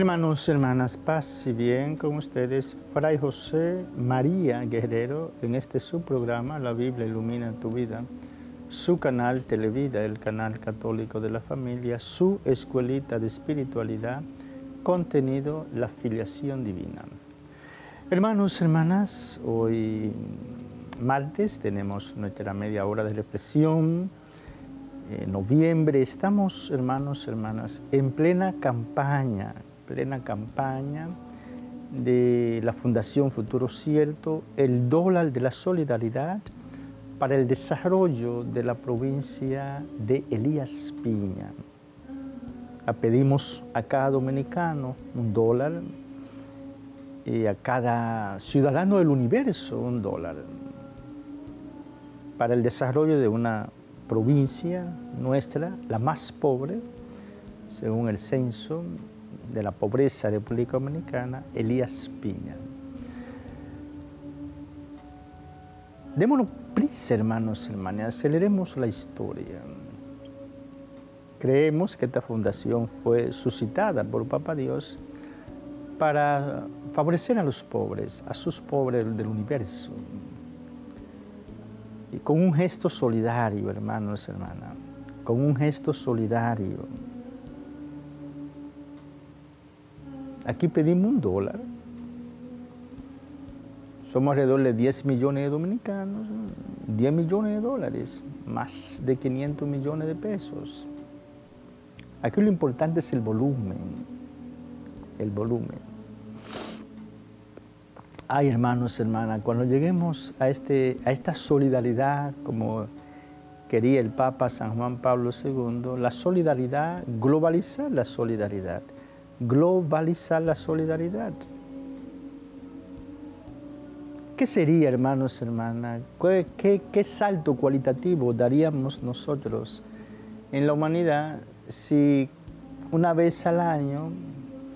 Hermanos, hermanas, paz y bien con ustedes, Fray José María Guerrero, en este su programa, La Biblia ilumina tu vida, su canal Televida, el canal católico de la familia, su escuelita de espiritualidad, contenido La filiación divina. Hermanos, hermanas, hoy martes tenemos nuestra media hora de reflexión, en noviembre. Estamos, hermanos, hermanas, en plena campaña, plena campaña de la Fundación Futuro Cierto, el dólar de la solidaridad para el desarrollo de la provincia de Elías Piña. pedimos a cada dominicano un dólar y a cada ciudadano del universo un dólar para el desarrollo de una provincia nuestra, la más pobre, según el censo de la pobreza de República Dominicana, Elías Piña. Démonos prisa, hermanos y hermanas, aceleremos la historia. Creemos que esta fundación fue suscitada por Papa Dios para favorecer a los pobres, a sus pobres del universo, y con un gesto solidario, hermanos y hermanas, con un gesto solidario. Aquí pedimos un dólar. Somos alrededor de 10 millones de dominicanos, 10 millones de dólares, más de 500 millones de pesos. Aquí lo importante es el volumen, el volumen. Ay, hermanos, hermanas, cuando lleguemos a, este, a esta solidaridad, como quería el Papa San Juan Pablo II, la solidaridad, globalizar la solidaridad, globalizar la solidaridad. ¿Qué sería, hermanos, hermanas? ¿Qué, qué salto cualitativo daríamos nosotros en la humanidad si una vez al año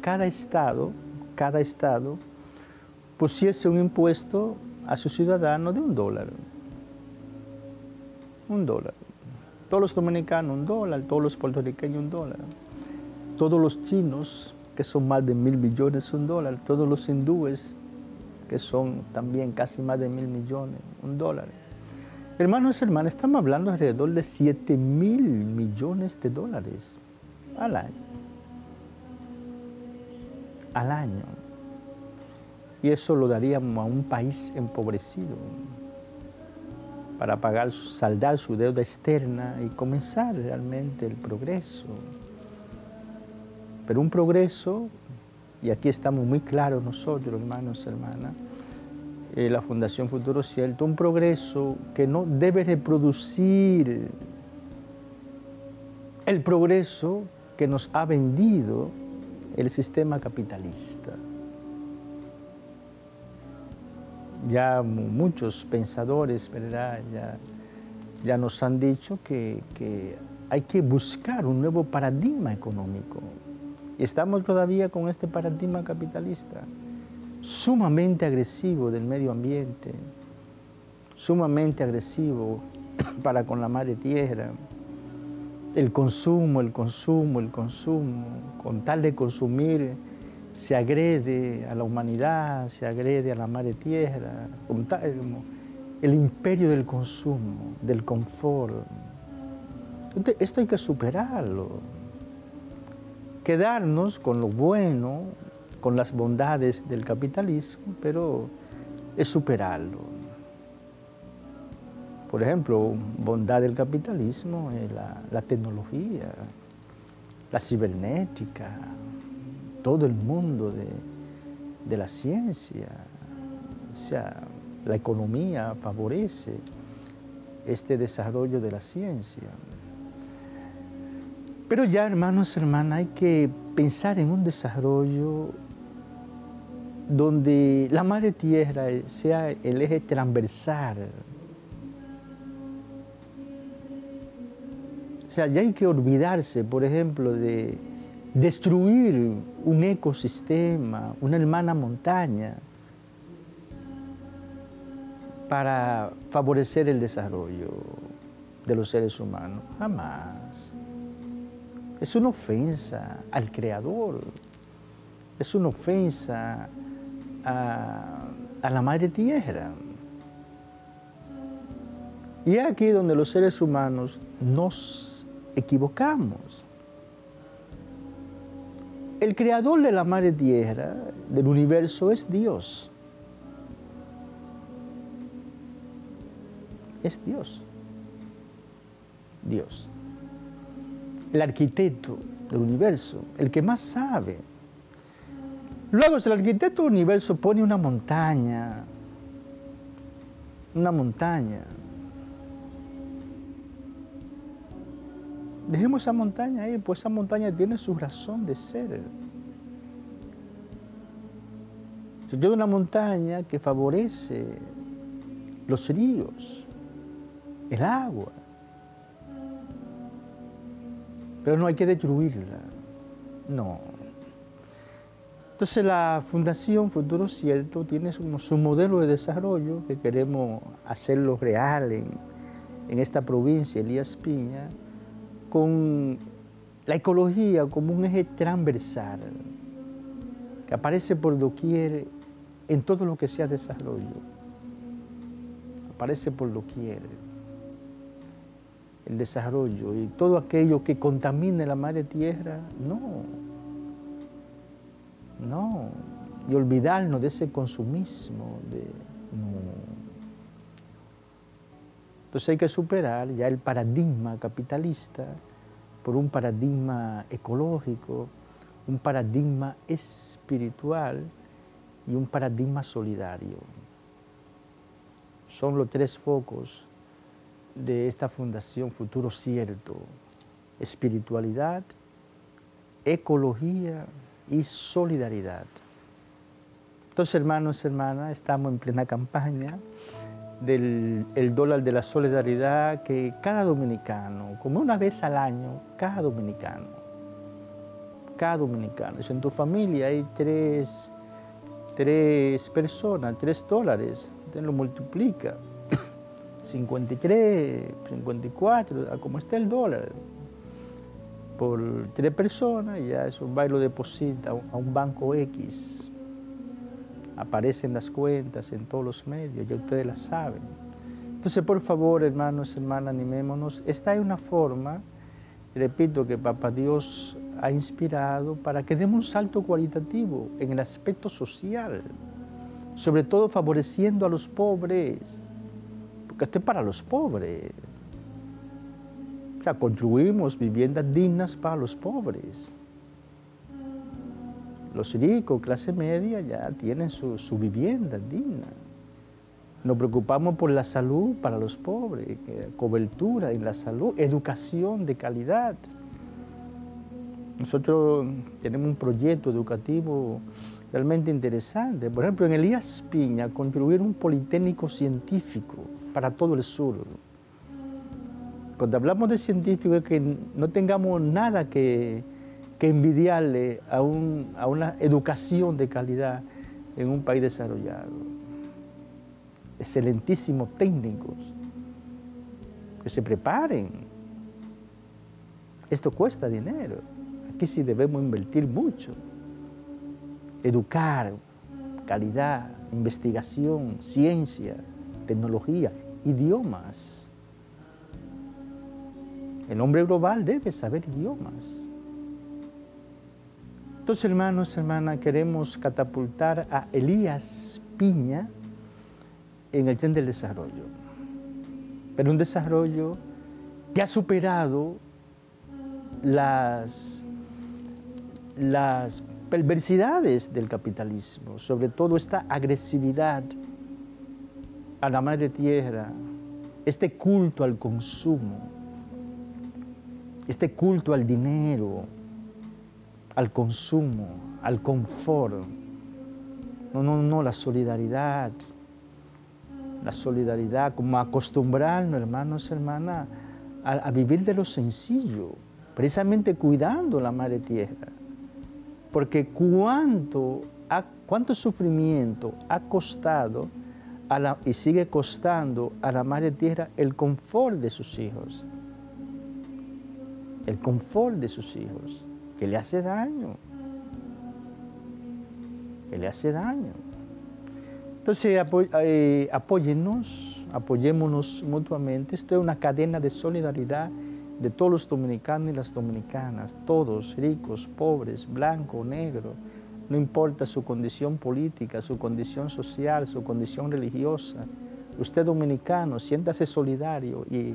cada estado, cada estado, pusiese un impuesto a su ciudadano de un dólar. Un dólar. Todos los dominicanos un dólar, todos los puertorriqueños un dólar. Todos los chinos, que son más de mil millones, un dólar. Todos los hindúes, que son también casi más de mil millones, un dólar. Hermanos y hermanas, estamos hablando alrededor de 7 mil millones de dólares al año. Al año y eso lo daríamos a un país empobrecido para pagar, saldar su deuda externa y comenzar realmente el progreso. Pero un progreso, y aquí estamos muy claros nosotros, hermanos y hermanas, eh, la Fundación Futuro Cierto, un progreso que no debe reproducir el progreso que nos ha vendido el sistema capitalista. ya muchos pensadores ¿verdad? Ya, ya nos han dicho que, que, hay que buscar un nuevo paradigma económico. Y estamos todavía con este paradigma capitalista, sumamente agresivo del medio ambiente, sumamente agresivo para con la madre tierra. El consumo, el consumo, el consumo, con tal de consumir se agrede a la humanidad, se agrede a la madre tierra, el imperio del consumo, del confort. Esto hay que superarlo. Quedarnos con lo bueno, con las bondades del capitalismo, pero es superarlo. Por ejemplo, bondad del capitalismo es la, la tecnología, la cibernética, todo el mundo de, la ciencia. O sea, la economía favorece este desarrollo de la ciencia. Pero ya, hermanos, hermanas, hay que pensar en un desarrollo donde la madre tierra sea el eje transversal. O sea, ya hay que olvidarse, por ejemplo, de destruir un ecosistema, una hermana montaña, para favorecer el desarrollo de los seres humanos. Jamás. Es una ofensa al Creador. es una ofensa a, la madre tierra. Y es aquí donde los seres humanos nos equivocamos. El creador de la madre tierra, del universo, es Dios. Es Dios. Dios. El arquitecto del universo, el que más sabe. Luego, si el arquitecto del universo pone una montaña, una montaña, Dejemos esa montaña ahí, pues esa montaña tiene su razón de ser. Si yo una montaña que favorece los ríos, el agua, pero no hay que destruirla, no. Entonces la Fundación Futuro Cierto tiene su modelo de desarrollo que queremos hacerlo real en, en esta provincia, Elías Piña, con la ecología como un eje transversal que aparece por doquier en todo lo que sea desarrollo. Aparece por doquier el desarrollo y todo aquello que contamine la madre tierra, no. No. Y olvidarnos de ese consumismo, de no. Entonces hay que superar ya el paradigma capitalista por un paradigma ecológico, un paradigma espiritual y un paradigma solidario. Son los tres focos de esta fundación Futuro Cierto. Espiritualidad, ecología y solidaridad. Entonces, hermanos hermanas, estamos en plena campaña del el dólar de la solidaridad que cada dominicano, como una vez al año, cada dominicano, cada dominicano, si en tu familia hay tres, tres personas, tres dólares, te lo multiplica, 53, 54, como está el dólar, por tres personas, ya eso va y lo deposita a un banco X aparecen las cuentas en todos los medios, ya ustedes las saben. Entonces, por favor, hermanos, hermanas, animémonos. Esta es una forma, repito, que Papá Dios ha inspirado para que demos un salto cualitativo en el aspecto social, sobre todo favoreciendo a los pobres, porque esto es para los pobres. O sea, construimos viviendas dignas para los pobres. Los ricos, clase media, ya tienen su, vivienda digna. Nos preocupamos por la salud para los pobres, cobertura en la salud, educación de calidad. Nosotros tenemos un proyecto educativo realmente interesante. Por ejemplo, en Elías Piña, construir un politécnico científico para todo el sur. Cuando hablamos de científico es que no tengamos nada que envidiarle a, una educación de calidad en un país desarrollado. Excelentísimos técnicos que se preparen. Esto cuesta dinero. Aquí sí debemos invertir mucho. Educar, calidad, investigación, ciencia, tecnología, idiomas. El hombre global debe saber idiomas. Entonces, hermanos, hermanas, queremos catapultar a Elías Piña en el tren del desarrollo. Pero un desarrollo que ha superado las, las perversidades del capitalismo, sobre todo esta agresividad a la madre tierra, este culto al consumo, este culto al dinero, al consumo, al confort. No, no, no, la solidaridad. La solidaridad, como acostumbrarnos, hermanos, hermanas, a, vivir de lo sencillo, precisamente cuidando la madre tierra. Porque cuánto, cuánto sufrimiento ha costado y sigue costando a la madre tierra el confort de sus hijos. El confort de sus hijos que le hace daño. que le hace daño. Entonces eh, apóyennos, apoyémonos mutuamente. Esto es una cadena de solidaridad de todos los dominicanos y las dominicanas, todos, ricos, pobres, blanco, negro, no importa su condición política, su condición social, su condición religiosa. Usted dominicano, siéntase solidario y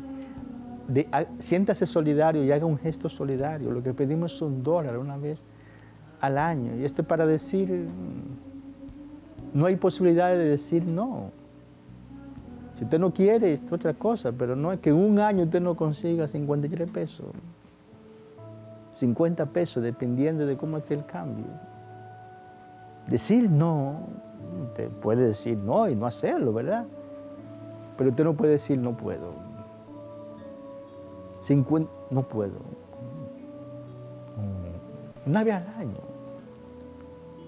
siéntase solidario y haga un gesto solidario. Lo que pedimos es un dólar una vez al año. Y esto es para decir no hay posibilidad de decir no. Si usted no quiere, es otra cosa, pero no es que un año usted no consiga 53 pesos. 50 pesos, dependiendo de cómo esté el cambio. Decir no, usted puede decir no y no hacerlo, ¿verdad? Pero usted no puede decir no puedo. 50, no puedo. Una vez al año.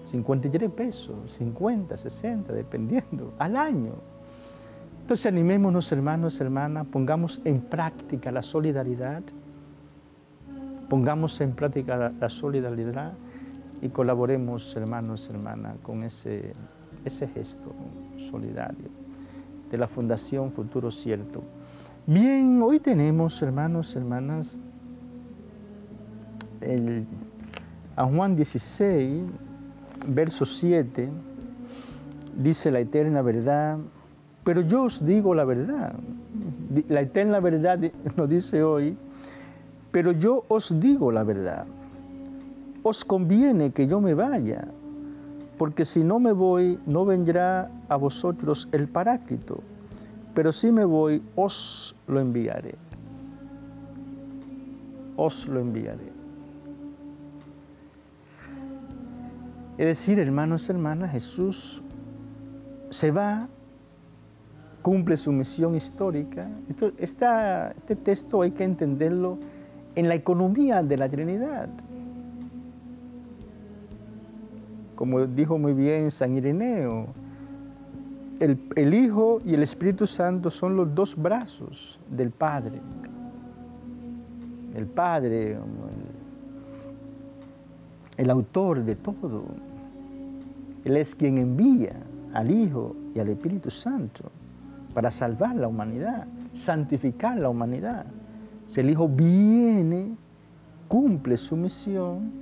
53 pesos, 50, 60, dependiendo, al año. Entonces animémonos hermanos, hermanas, pongamos en práctica la solidaridad, pongamos en práctica la, solidaridad y colaboremos hermanos, hermanas, con ese, ese gesto solidario de la Fundación Futuro Cierto. Bien, hoy tenemos hermanos, hermanas, el, a Juan 16, verso 7, dice la eterna verdad, pero yo os digo la verdad. La eterna verdad nos dice hoy, pero yo os digo la verdad. Os conviene que yo me vaya, porque si no me voy, no vendrá a vosotros el paráclito, pero si me voy, os lo enviaré. Os lo enviaré. Es decir, hermanos y hermanas, Jesús se va, cumple su misión histórica. este texto hay que entenderlo en la economía de la Trinidad. Como dijo muy bien San Ireneo, el, el, Hijo y el Espíritu Santo son los dos brazos del Padre. El Padre, el autor de todo. Él es quien envía al Hijo y al Espíritu Santo para salvar la humanidad, santificar la humanidad. Si el Hijo viene, cumple su misión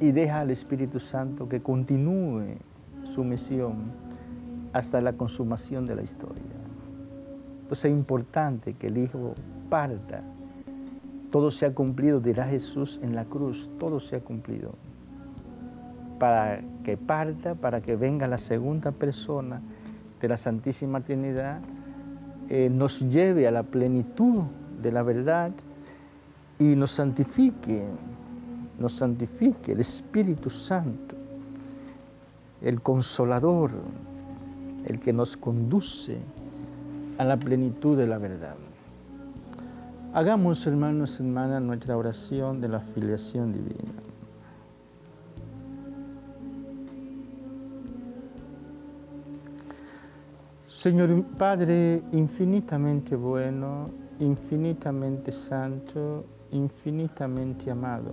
y deja al Espíritu Santo que continúe su misión hasta la consumación de la historia. Entonces es importante que el Hijo parta todo se ha cumplido, dirá Jesús en la cruz, todo se ha cumplido. Para que parta, para que venga la segunda persona de la Santísima Trinidad, eh, nos lleve a la plenitud de la verdad y nos santifique, nos santifique el Espíritu Santo, el consolador, el que nos conduce a la plenitud de la verdad. Hagamos, hermanos y hermanas, nuestra oración de la filiación divina. Señor Padre infinitamente bueno, infinitamente santo, infinitamente amado,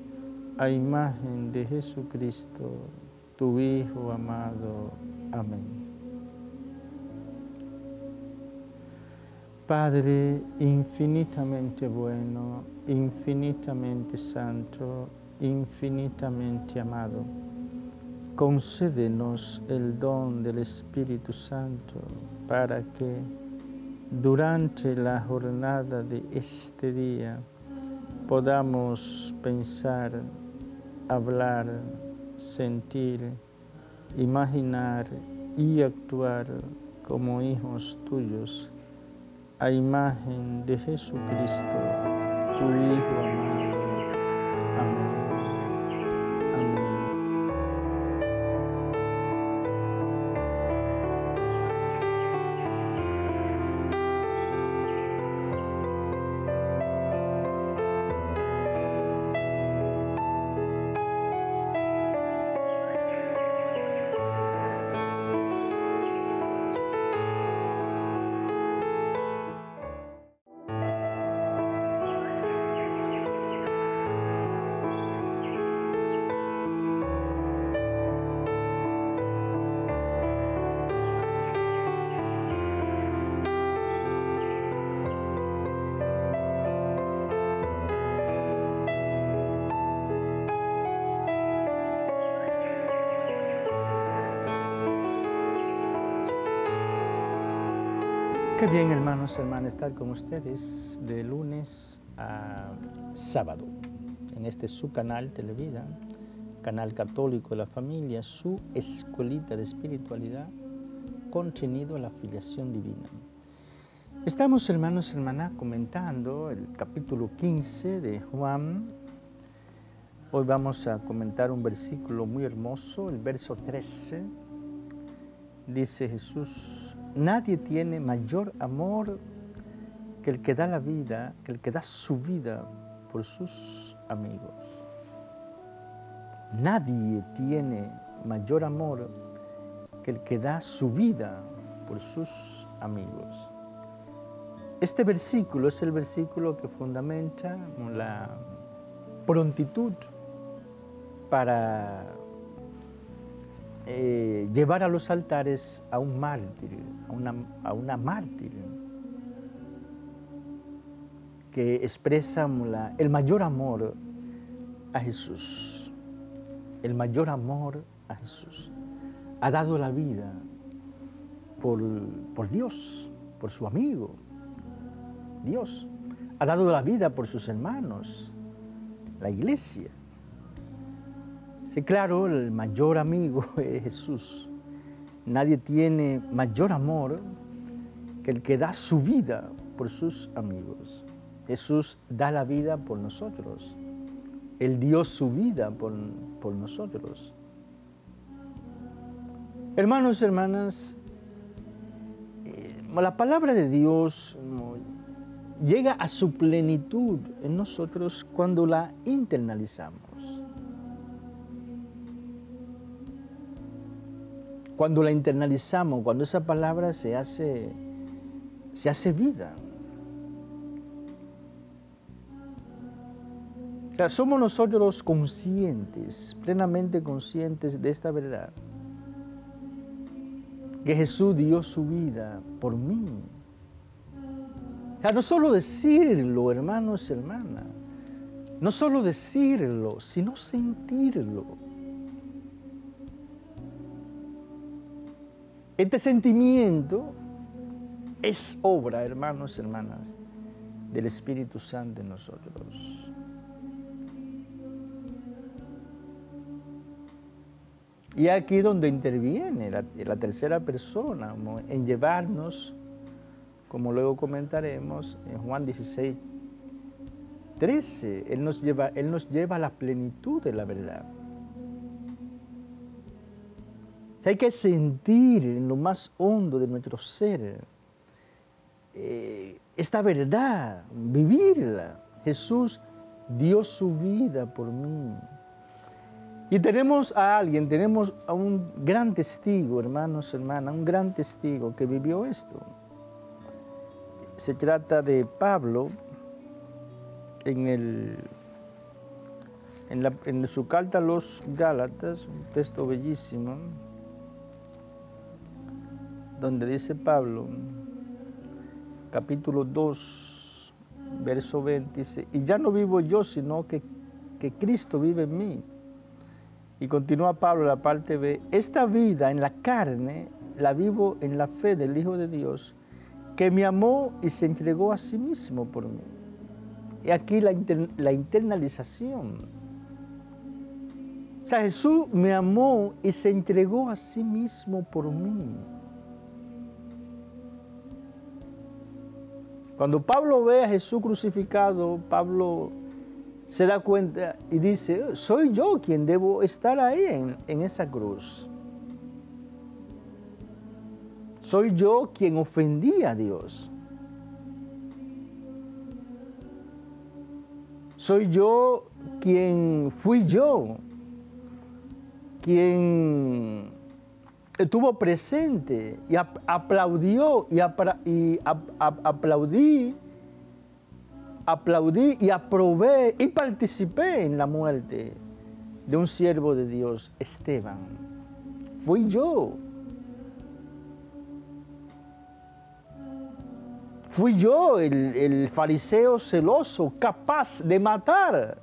a imagen de Jesucristo, tu Hijo amado. Amén. Padre infinitamente bueno, infinitamente santo, infinitamente amado, concédenos el don del Espíritu Santo para que durante la jornada de este día podamos pensar, hablar, sentir, imaginar y actuar como hijos tuyos a imagen de Jesucristo, tu Hijo amado. Qué bien, hermanos, hermanas, estar con ustedes de lunes a sábado en este su canal Televida, canal católico de la familia, su escuelita de espiritualidad, contenido a la filiación divina. Estamos, hermanos, hermanas, comentando el capítulo 15 de Juan. Hoy vamos a comentar un versículo muy hermoso, el verso 13. Dice Jesús, Nadie tiene mayor amor que el que da la vida, que el que da su vida por sus amigos. Nadie tiene mayor amor que el que da su vida por sus amigos. Este versículo es el versículo que fundamenta la prontitud para eh, llevar a los altares a un mártir, a una, a una mártir, que expresa el mayor amor a Jesús, el mayor amor a Jesús. Ha dado la vida por, por Dios, por su amigo, Dios. Ha dado la vida por sus hermanos, la iglesia. Sí, claro, el mayor amigo es Jesús. Nadie tiene mayor amor que el que da su vida por sus amigos. Jesús da la vida por nosotros. Él dio su vida por, por nosotros. Hermanos, hermanas, eh, la palabra de Dios llega a su plenitud en nosotros cuando la internalizamos. Cuando la internalizamos, cuando esa palabra se hace, se hace vida. O sea, somos nosotros conscientes, plenamente conscientes de esta verdad. Que Jesús dio su vida por mí. O sea, no solo decirlo, hermanos y hermanas, no solo decirlo, sino sentirlo. Este sentimiento es obra, hermanos y hermanas, del Espíritu Santo en nosotros. Y aquí donde interviene la, tercera persona, en llevarnos, como luego comentaremos, en Juan 16, 13, Él nos lleva, Él nos lleva a la plenitud de la verdad. Hay que sentir en lo más hondo de nuestro ser eh, esta verdad, vivirla. Jesús dio su vida por mí. Y tenemos a alguien, tenemos a un gran testigo, hermanos, hermanas, un gran testigo que vivió esto. Se trata de Pablo en, el, en, en su carta a los Gálatas, un texto bellísimo, donde dice Pablo, capítulo 2, verso 20, dice, y ya no vivo yo, sino que, que Cristo vive en mí. Y continúa Pablo la parte B, esta vida en la carne la vivo en la fe del Hijo de Dios, que me amó y se entregó a sí mismo por mí. Y aquí la, la internalización. O sea, Jesús me amó y se entregó a sí mismo por mí. Cuando Pablo ve a Jesús crucificado, Pablo se da cuenta y dice, soy yo quien debo estar ahí en, esa cruz. Soy yo quien ofendí a Dios. Soy yo quien fui yo, quien estuvo presente y aplaudió y, aplaudí aplaudí y aprobé y participé en la muerte de un siervo de Dios, Esteban. Fui yo. Fui yo el, fariseo celoso, capaz de matar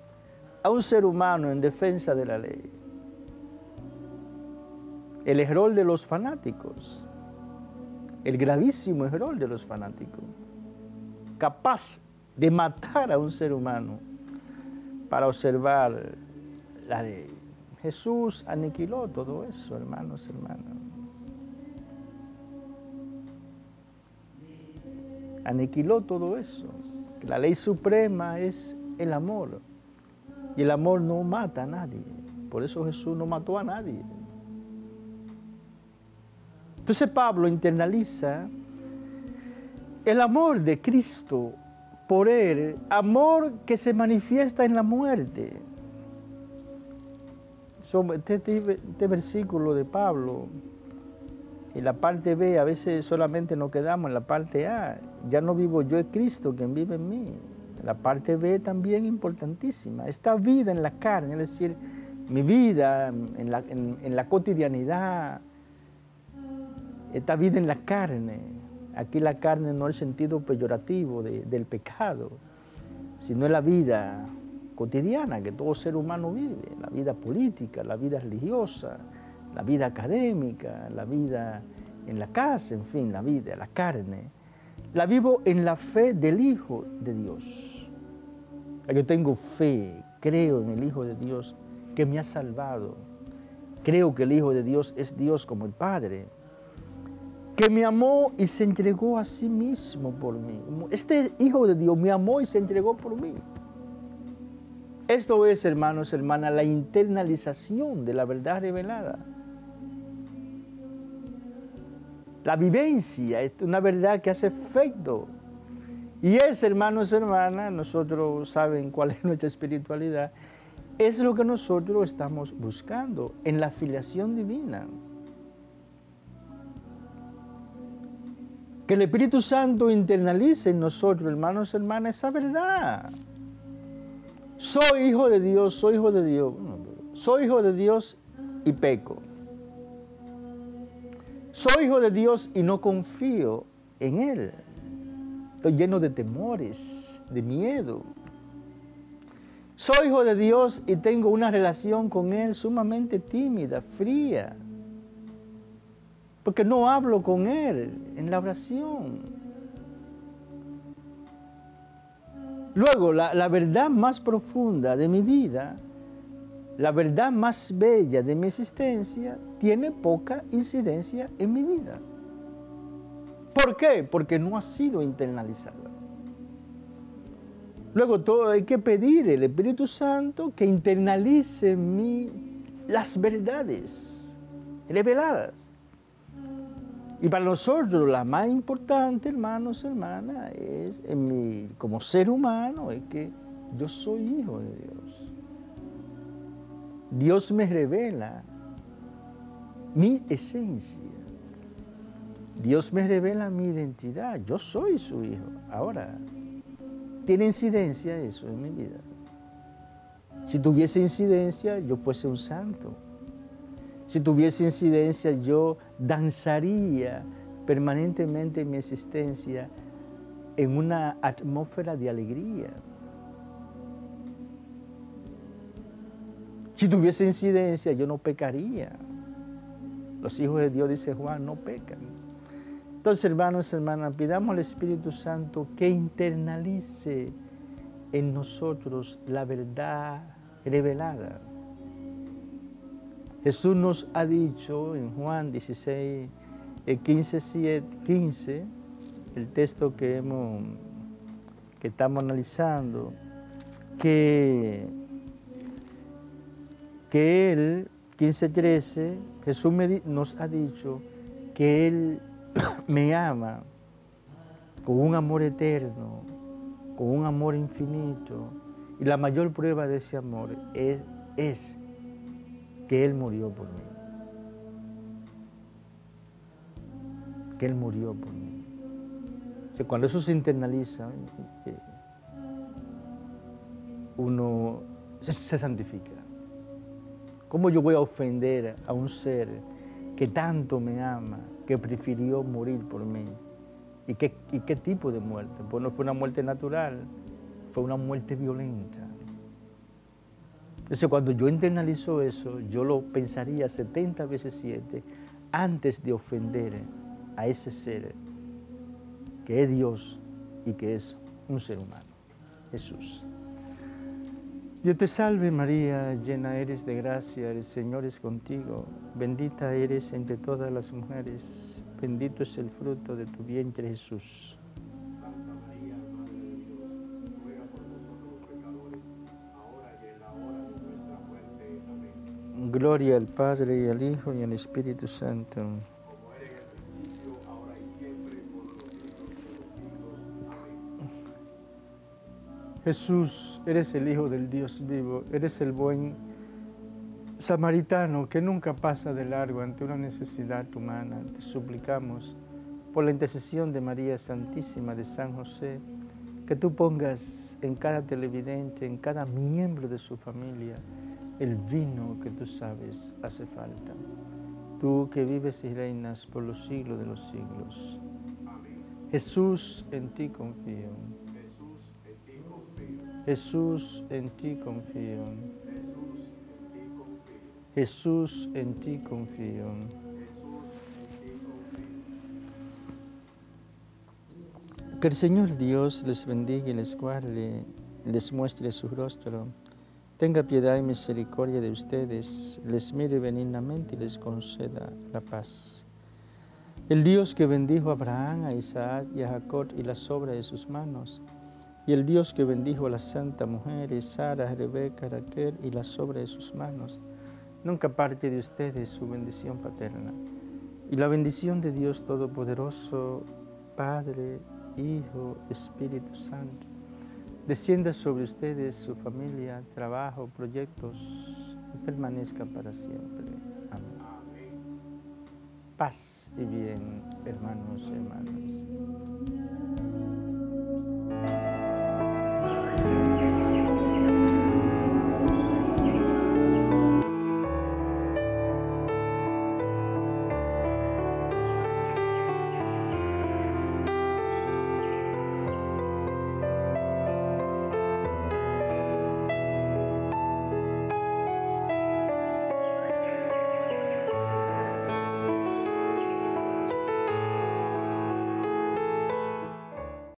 a un ser humano en defensa de la ley. El error de los fanáticos, el gravísimo error de los fanáticos, capaz de matar a un ser humano para observar la ley. Jesús aniquiló todo eso, hermanos, hermanas. Aniquiló todo eso. La ley suprema es el amor. Y el amor no mata a nadie. Por eso Jesús no mató a nadie. Entonces Pablo internaliza el amor de Cristo por Él, amor que se manifiesta en la muerte. Este, este, este, versículo de Pablo, en la parte B, a veces solamente nos quedamos en la parte A. Ya no vivo yo, es Cristo quien vive en mí. La parte B también importantísima. Esta vida en la carne, es decir, mi vida en la cotidianidad, esta vida en la carne, Aquí la carne no es el sentido peyorativo del pecado, sino es la vida cotidiana que todo ser humano vive, la vida política, la vida religiosa, la vida académica, la vida en la casa, en fin, la vida, la carne. La vivo en la fe del Hijo de Dios. Yo tengo fe, creo en el Hijo de Dios que me ha salvado. Creo que el Hijo de Dios es Dios como el Padre que me amó y se entregó a sí mismo por mí. Este Hijo de Dios me amó y se entregó por mí. Esto es, hermanos, hermanas, la internalización de la verdad revelada. La vivencia una verdad que hace efecto. Y es, hermanos, hermanas, nosotros saben cuál es nuestra espiritualidad, es lo que nosotros estamos buscando en la filiación divina. Que el Espíritu Santo internalice en nosotros, hermanos y hermanas, esa verdad. Soy hijo de Dios, soy hijo de Dios. Soy hijo de Dios y peco. Soy hijo de Dios y no confío en Él. Estoy lleno de temores, de miedo. Soy hijo de Dios y tengo una relación con Él sumamente tímida, fría porque no hablo con Él en la oración. Luego, la, verdad más profunda de mi vida, la verdad más bella de mi existencia, tiene poca incidencia en mi vida. ¿Por qué? Porque no ha sido internalizada. Luego todo hay que pedir al Espíritu Santo que internalice en mí las verdades reveladas. Y para nosotros la más importante, hermanos, hermanas, es en mi, como ser humano, es que yo soy hijo de Dios. Dios me revela mi esencia. Dios me revela mi identidad. Yo soy su hijo. Ahora, ¿tiene incidencia eso en mi vida? Si tuviese incidencia, yo fuese un santo. Si tuviese incidencia, yo danzaría permanentemente en mi existencia en una atmósfera de alegría. Si tuviese incidencia, yo no pecaría. Los hijos de Dios, dice Juan, no pecan. Entonces, hermanos, hermanas, pidamos al Espíritu Santo que internalice en nosotros la verdad revelada. Jesús nos ha dicho en Juan 16, 15, 15 el texto que, hemos, que estamos analizando, que, que Él, 15.13, Jesús nos ha dicho que Él me ama con un amor eterno, con un amor infinito. Y la mayor prueba de ese amor es, es que Él murió por mí. Que Él murió por mí. cuando eso se internaliza, eh, uno se santifica. ¿Cómo yo voy a ofender a un ser que tanto me ama, que prefirió morir por mí? ¿Y qué, y qué tipo de muerte? Pues no fue una muerte natural, fue una muerte violenta. Entonces, cuando yo internalizo eso, yo lo pensaría 70 veces 7 antes de ofender a ese ser que es Dios y que es un ser humano, Jesús. Dios te salve María, llena eres de gracia, el Señor es contigo, bendita eres entre todas las mujeres, bendito es el fruto de tu vientre Jesús. Gloria al Padre y al Hijo y al Espíritu Santo. Jesús, eres el Hijo del Dios vivo, eres el buen samaritano que nunca pasa de largo ante una necesidad humana. Te suplicamos, por la intercesión de María Santísima de San José, que tú pongas en cada televidente, en cada miembro de su familia, el vino que tú sabes hace falta. Tú que vives y reinas por los siglos de los siglos. Jesús, en ti confío. Jesús, en ti confío. Jesús, en ti confío. Que el Señor Dios les bendiga y les guarde, les muestre su rostro Tenga piedad y misericordia de ustedes, les mire benignamente y les conceda la paz. El Dios que bendijo a Abraham, a Isaac y a Jacob y las obras de sus manos, y el Dios que bendijo a la santa mujer, Sara, Rebeca, Raquel y las obras de sus manos, nunca parte de ustedes su bendición paterna. Y la bendición de Dios Todopoderoso, Padre, Hijo, Espíritu Santo, descienda sobre ustedes, su familia, trabajo, proyectos y permanezca para siempre. Amén. Paz y bien, hermanos y hermanas.